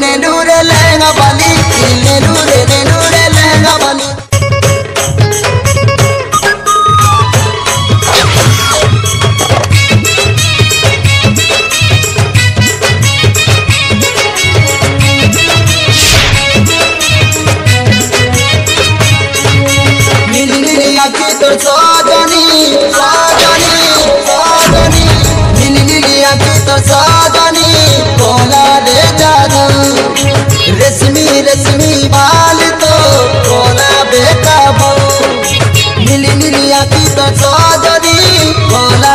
रे नूरे लहंगा वाली इले नूरे रे नूरे लहंगा वाली तो सजनी अतीत चौधरी होला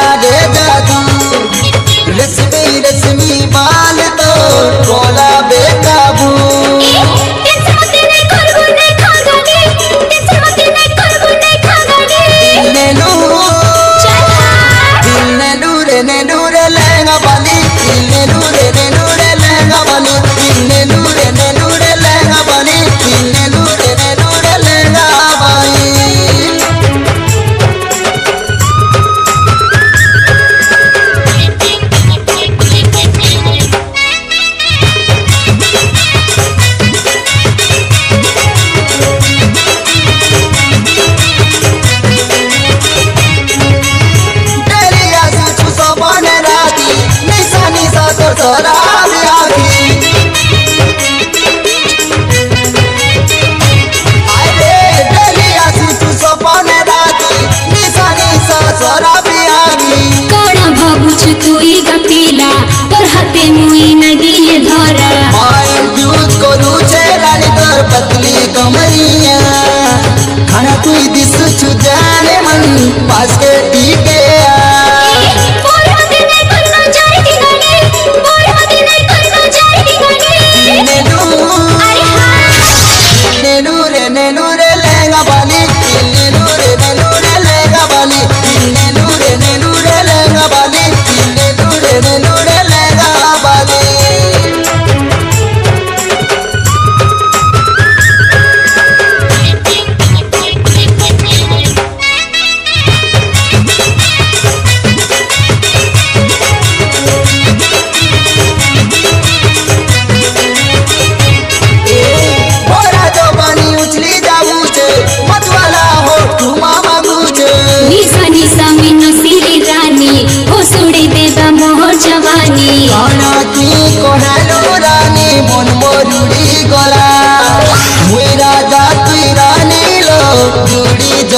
तोरा তুই গতিলা তোর হাতে মুই নদিয়ে ধরা মায় বিউজ করু চেরালি তোর পতলি কমরিয়া খানা তুই দিসু জানে মন পাশে